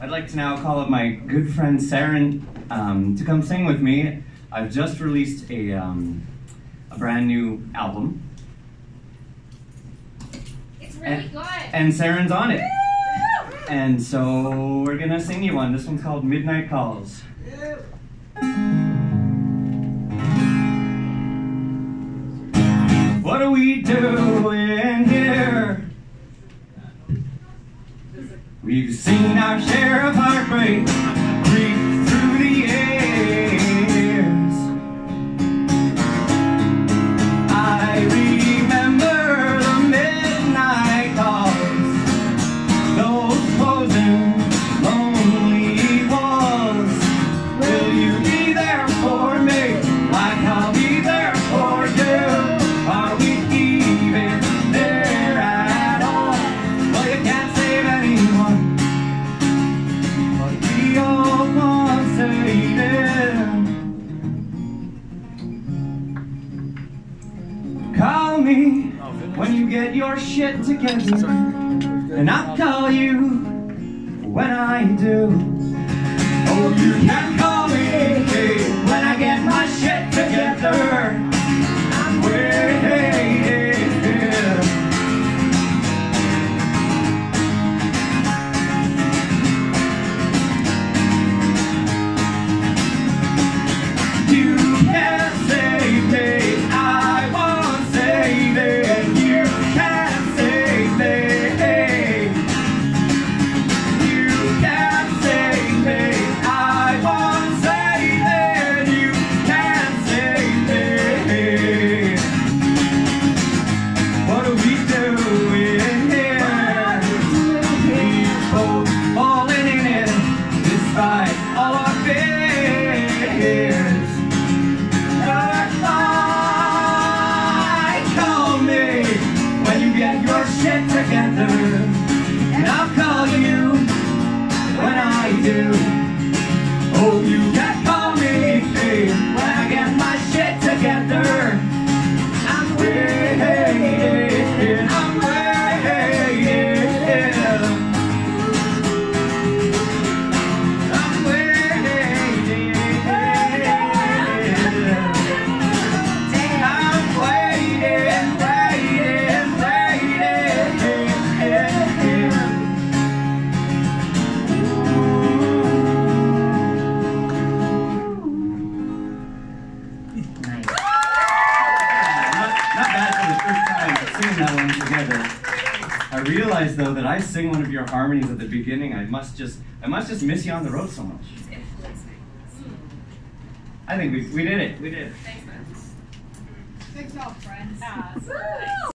I'd like to now call up my good friend Sarinn um, to come sing with me. I've just released a, um, a brand new album, It's really And- good. and Sarinn's on it. And so we're gonna sing you one. This one's called Midnight Calls. What are we doing We've seen our share of heartbreak Call me when you get your shit together, and I'll call you when I do. Oh, you can call me together, that one together. I realized though that I sing one of your harmonies at the beginning. I must just, I must just miss you on the road so much. I think we, we did it. We did it. Thanks, man. Good job, friends. So nice.